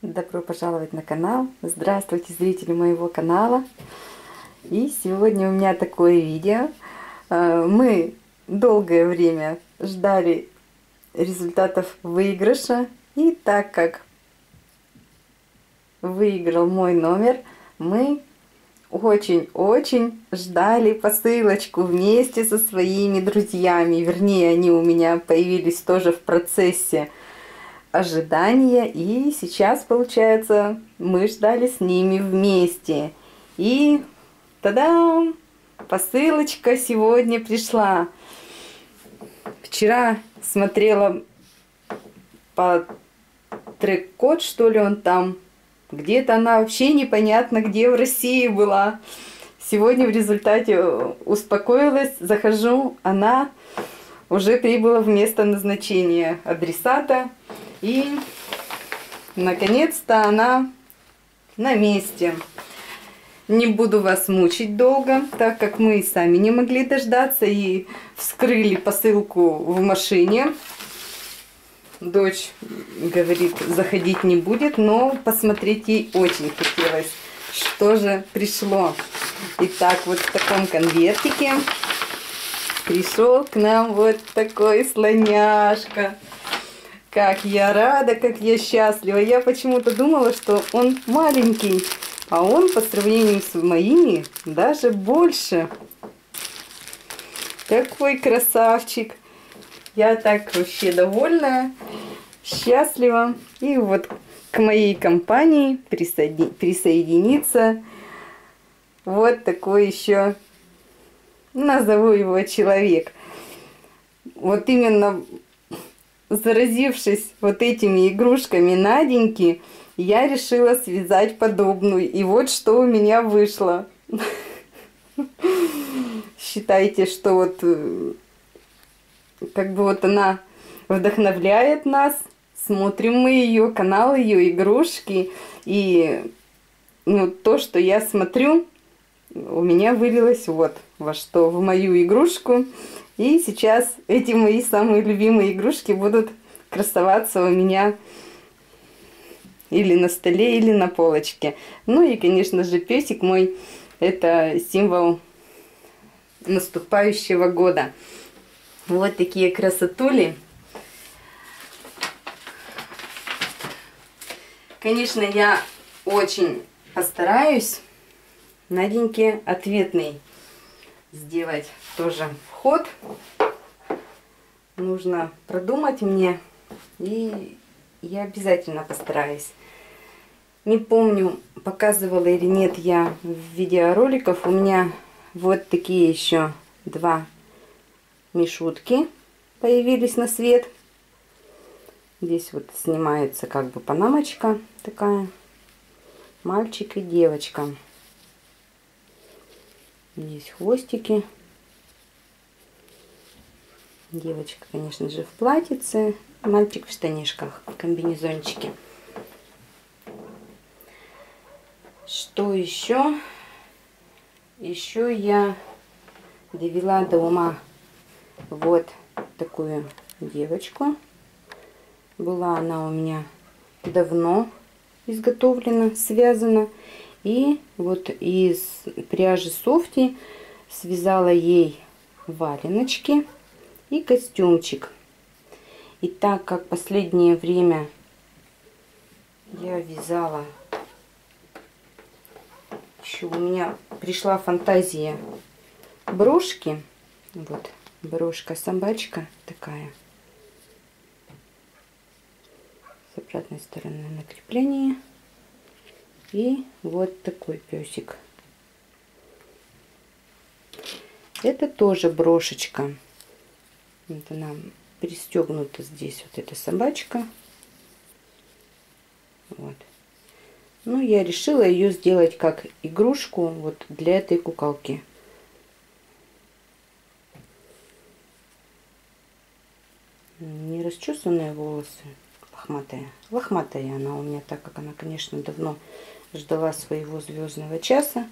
Добро пожаловать на канал. Здравствуйте, зрители моего канала. И сегодня у меня такое видео. А, мы долгое время ждали результатов выигрыша. И так как выиграл мой номер, мы очень-очень ждали посылочку вместе со своими друзьями. Вернее, они у меня появились тоже в процессе ожидания. И сейчас, получается, мы ждали с ними вместе. И тогда посылочка сегодня пришла. Вчера смотрела по трек-код, что ли, он там где-то она вообще непонятно где в России была. Сегодня в результате успокоилась, захожу, она уже прибыла в место назначения адресата. И, наконец-то, она на месте. Не буду вас мучить долго, так как мы и сами не могли дождаться и вскрыли посылку в машине. Дочь говорит, заходить не будет, но посмотреть ей очень хотелось, что же пришло. Итак, вот в таком конвертике пришел к нам вот такой слоняшка. Как я рада, как я счастлива. Я почему-то думала, что он маленький, а он по сравнению с моими даже больше. Какой красавчик. Я так вообще довольная, счастлива. И вот к моей компании присоедини присоединиться вот такой еще, назову его человек. Вот именно заразившись вот этими игрушками Наденьки, я решила связать подобную. И вот что у меня вышло. Считайте, что вот э, как бы вот она вдохновляет нас, смотрим мы ее канал, ее игрушки, и ну, то, что я смотрю, у меня вылилось вот во что, в мою игрушку. И сейчас эти мои самые любимые игрушки будут красоваться у меня или на столе, или на полочке. Ну и, конечно же, песик мой – это символ наступающего года. Вот такие красотули. Конечно, я очень постараюсь Наденьке ответный сделать тоже вход. Нужно продумать мне, и я обязательно постараюсь. Не помню, показывала или нет я в видеороликах. У меня вот такие еще два мишутки появились на свет. Здесь вот снимается как бы панамочка такая. Мальчик и девочка. Здесь хвостики. Девочка, конечно же, в платьице. Мальчик в штанишках, в комбинезончике. Что еще? Еще я довела до ума вот такую девочку. Была она у меня давно изготовлена, связана. И вот из пряжи софти связала ей валеночки и костюмчик. И так как последнее время я вязала, еще у меня пришла фантазия брошки. Вот брошка-собачка такая. С обратной стороны на крепление. И вот такой песик. Это тоже брошечка. Вот она пристегнута здесь, вот эта собачка. Вот. Ну, я решила ее сделать как игрушку вот для этой куколки. Не расчесанные волосы, лохматая. Лохматая она у меня, так как она, конечно, давно ждала своего звездного часа.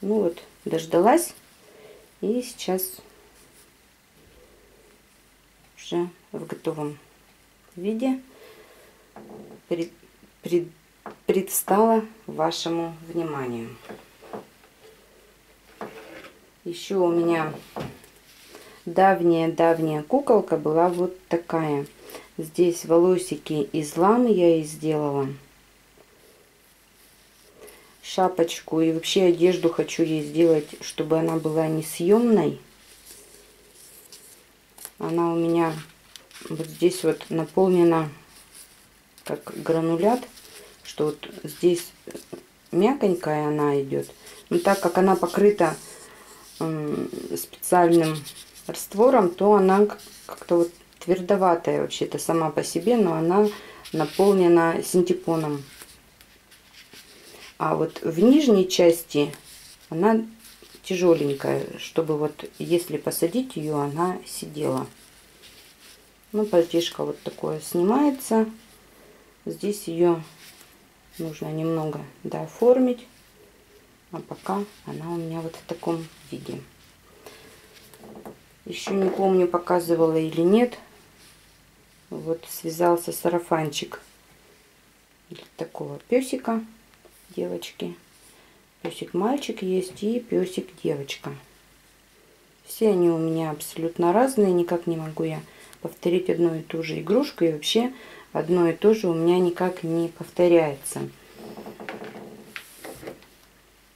Ну вот, дождалась. И сейчас уже в готовом виде. При, при, предстала вашему вниманию. Еще у меня давняя-давняя куколка была вот такая. Здесь волосики из ламы я ей сделала. Шапочку и вообще одежду хочу ей сделать, чтобы она была несъемной. Она у меня вот здесь вот наполнена как гранулят, что вот здесь мягонькая она идет. Но так как она покрыта специальным раствором, то она как-то вот твердоватая вообще-то сама по себе, но она наполнена синтепоном. А вот в нижней части она тяжеленькая, чтобы вот если посадить ее, она сидела. Ну, пальтишко вот такое снимается. Здесь ее нужно немного дооформить. А пока она у меня вот в таком виде. Еще не помню, показывала или нет. Вот связался сарафанчик такого песика девочки. Песик мальчик есть и песик девочка. Все они у меня абсолютно разные, никак не могу я повторить одну и ту же игрушку. И вообще одно и то же у меня никак не повторяется.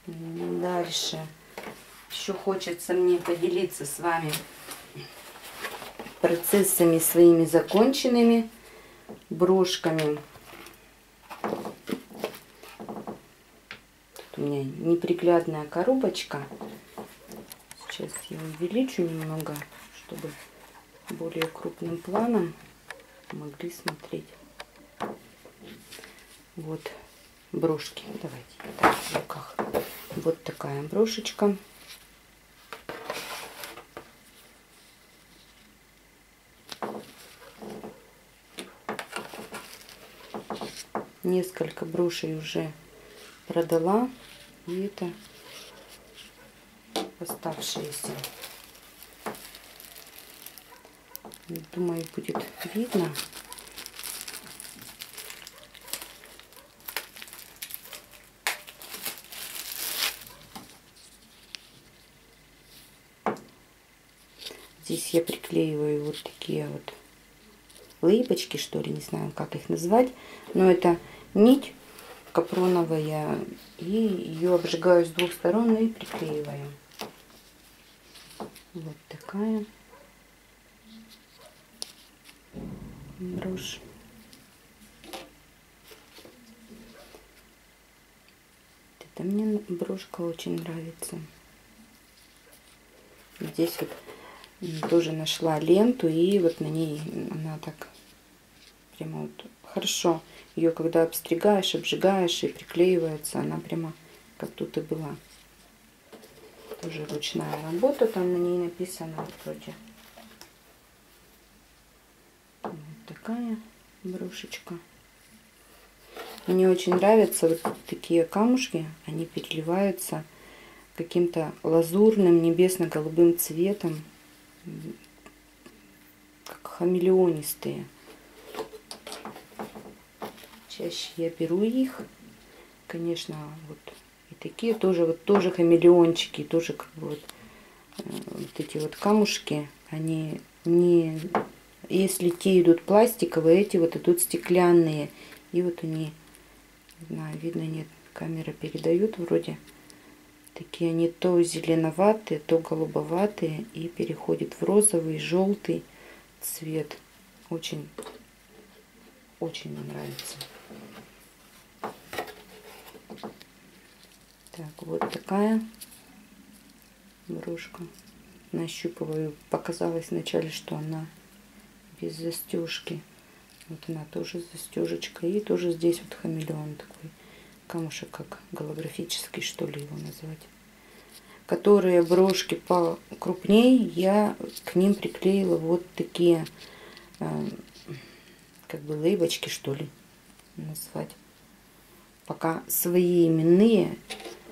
Дальше. Еще хочется мне поделиться с вами процессами своими законченными, брошками. У меня неприглядная коробочка. Сейчас я увеличу немного, чтобы более крупным планом могли смотреть. Вот брошки. Давайте так, в руках. Вот такая брошечка. Несколько брошей уже продала. И это оставшиеся. Думаю, будет видно. Здесь я приклеиваю вот такие вот лыбочки, что ли, не знаю, как их назвать. Но это нить капроновая. И ее обжигаю с двух сторон и приклеиваю. Вот такая брошь. Это мне брошка очень нравится. Здесь вот тоже нашла ленту и вот на ней она так прямо вот хорошо ее когда обстригаешь обжигаешь и приклеивается она прямо как тут и была. Тоже ручная работа там на ней написано вроде. Вот такая брошечка. Мне очень нравятся вот такие камушки. Они переливаются каким-то лазурным небесно-голубым цветом как хамелеонистые. Чаще я беру их. Конечно, вот и такие тоже, вот тоже хамелеончики, тоже как бы вот, э, вот эти вот камушки, они не, если те идут пластиковые, эти вот идут стеклянные. И вот они, не знаю, видно, нет, камера передают вроде. Такие они то зеленоватые, то голубоватые и переходят в розовый, желтый цвет. Очень, очень мне нравится. Так, вот такая брошка. Нащупываю. Показалось вначале, что она без застежки. Вот она тоже с застежечкой. И тоже здесь вот хамелеон такой камушек, как голографический, что ли его назвать. Которые брошки покрупнее, я к ним приклеила вот такие, э, как бы лейбочки, что ли, назвать. Пока свои именные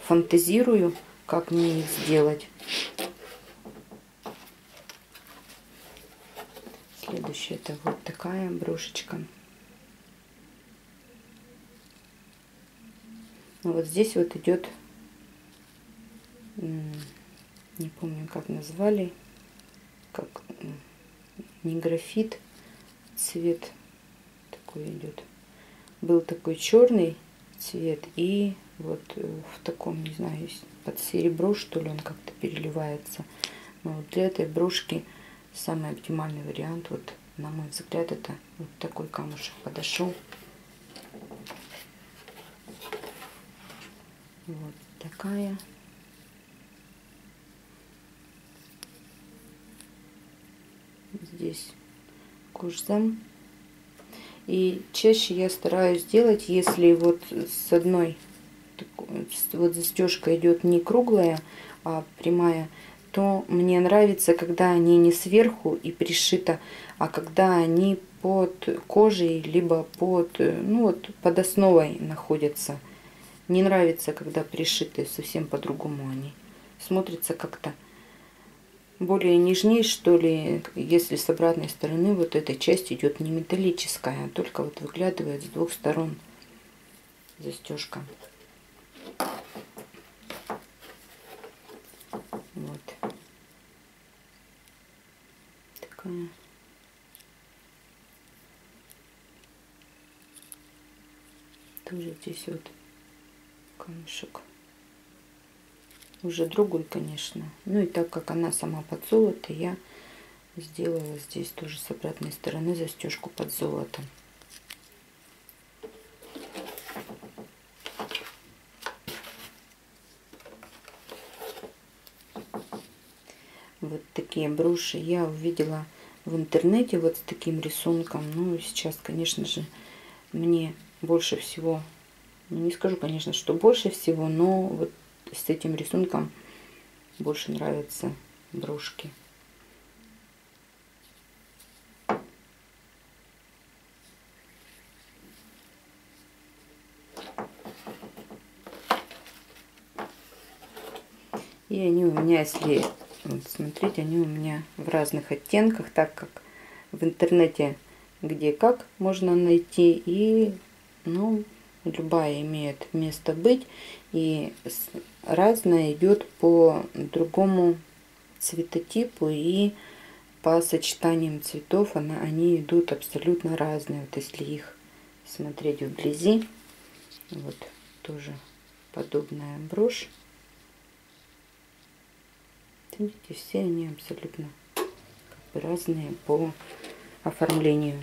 фантазирую, как мне их сделать. Следующая это вот такая брошечка. Вот здесь вот идет, не помню как назвали, как не графит, цвет такой идет. Был такой черный цвет и вот в таком, не знаю, под серебро что ли он как-то переливается. Но вот для этой брошки самый оптимальный вариант, вот на мой взгляд, это вот такой камушек подошел. Вот такая. Здесь курсом. И чаще я стараюсь делать, если вот с одной вот застежка идет не круглая, а прямая, то мне нравится, когда они не сверху и пришито, а когда они под кожей, либо под, ну вот, под основой находятся. Не нравится, когда пришиты, совсем по-другому они. Смотрится как-то более нежнее, что ли, если с обратной стороны вот эта часть идет не металлическая, а только вот выглядывает с двух сторон застежка. Вот. Такая. Тоже здесь вот камешек. Уже другой, конечно. Ну и так как она сама под золото, я сделала здесь тоже с обратной стороны застежку под золотом. Вот такие броши я увидела в интернете вот с таким рисунком. Ну, сейчас, конечно же, мне больше всего ну, не скажу, конечно, что больше всего, но вот с этим рисунком больше нравятся брошки. И они у меня, если вот смотрите, они у меня в разных оттенках, так как в интернете где как можно найти. И ну, любая имеет место быть и разная идет по другому цветотипу и по сочетаниям цветов она, они идут абсолютно разные. Вот если их смотреть вблизи, вот тоже подобная брошь. Видите, все они абсолютно как бы разные по оформлению.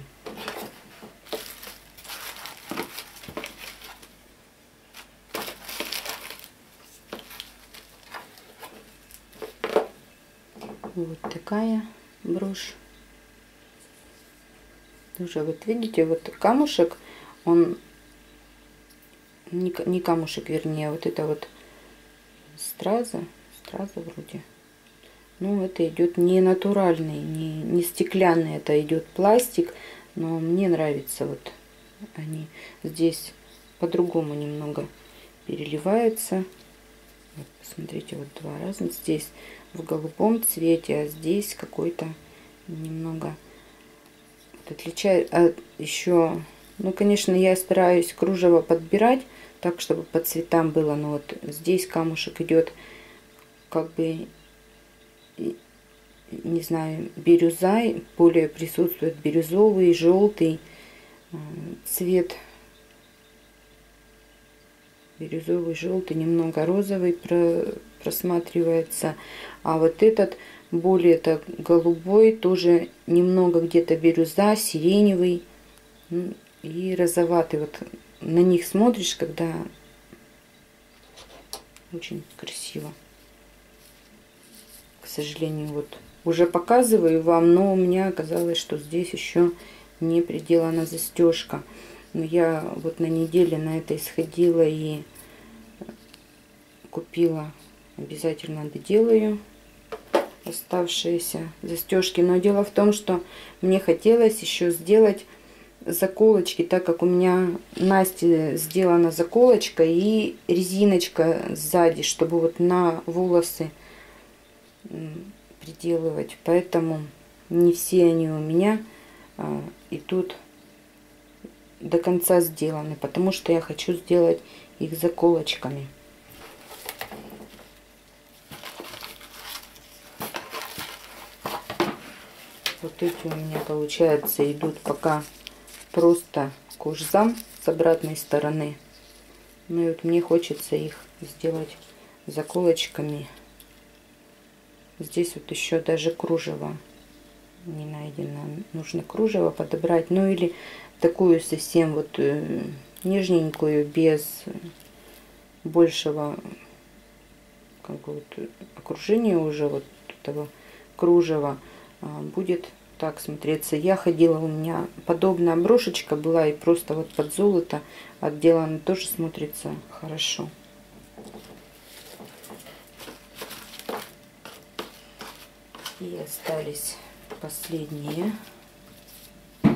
Вот такая брошь. Тоже вот видите, вот камушек, он не, не камушек, вернее, вот это вот страза, страза вроде. Ну, это идет не натуральный, не, не стеклянный, это идет пластик, но мне нравится вот они здесь по-другому немного переливаются. Вот, посмотрите, вот два раза здесь в голубом цвете, а здесь какой-то немного вот отличает. А еще, ну, конечно, я стараюсь кружево подбирать так, чтобы по цветам было. Но вот здесь камушек идет как бы, не знаю, бирюза, более присутствует бирюзовый, желтый э, цвет бирюзовый, желтый, немного розовый просматривается. А вот этот более так голубой, тоже немного где-то бирюза, сиреневый ну, и розоватый. Вот на них смотришь, когда очень красиво. К сожалению, вот уже показываю вам, но у меня оказалось, что здесь еще не приделана застежка. Но я вот на неделе на это исходила и купила. Обязательно доделаю оставшиеся застежки. Но дело в том, что мне хотелось еще сделать заколочки, так как у меня Насте сделана заколочка и резиночка сзади, чтобы вот на волосы приделывать. Поэтому не все они у меня. А, и тут до конца сделаны, потому что я хочу сделать их заколочками. Вот эти у меня, получается, идут пока просто кожзам с обратной стороны. Ну и вот мне хочется их сделать заколочками. Здесь вот еще даже кружево не найдено. Нужно кружево подобрать. Ну или такую совсем вот э, нежненькую, без большего как бы вот окружения уже вот этого кружева а, будет так смотреться. Я ходила, у меня подобная брошечка была и просто вот под золото отделана, тоже смотрится хорошо. И остались последние. Это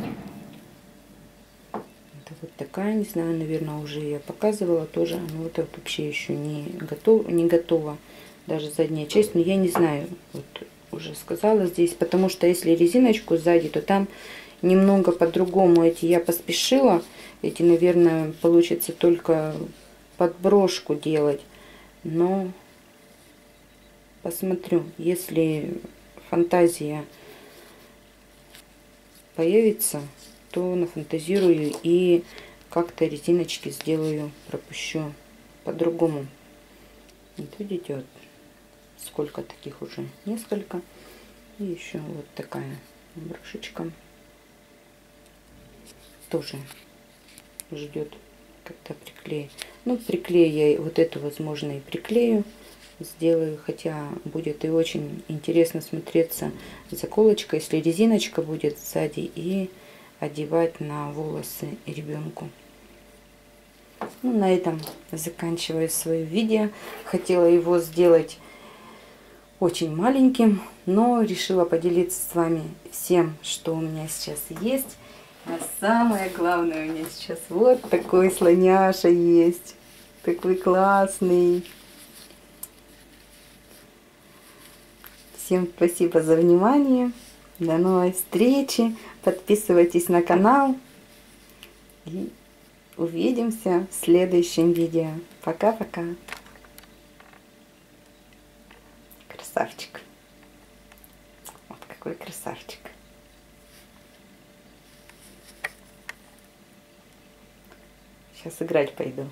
вот такая, не знаю, наверное, уже я показывала тоже. Но вот вообще еще не, готов, не готова. Даже задняя часть, но я не знаю, вот уже сказала здесь. Потому что если резиночку сзади, то там немного по-другому. Эти я поспешила. Эти, наверное, получится только подброшку делать. Но посмотрю, если фантазия появится, то нафантазирую и как-то резиночки сделаю, пропущу по-другому. Вот видите, вот сколько таких уже, несколько. И еще вот такая брошечка. Тоже ждет, когда приклею. Ну, приклею я вот эту, возможно, и приклею сделаю, хотя будет и очень интересно смотреться заколочка, если резиночка будет сзади и одевать на волосы ребенку. Ну, на этом заканчиваю свое видео. Хотела его сделать очень маленьким, но решила поделиться с вами всем, что у меня сейчас есть. А самое главное у меня сейчас вот такой слоняша есть. Такой классный. Всем спасибо за внимание. До новой встречи. Подписывайтесь на канал. И увидимся в следующем видео. Пока-пока. Красавчик. Вот какой красавчик. Сейчас играть пойду.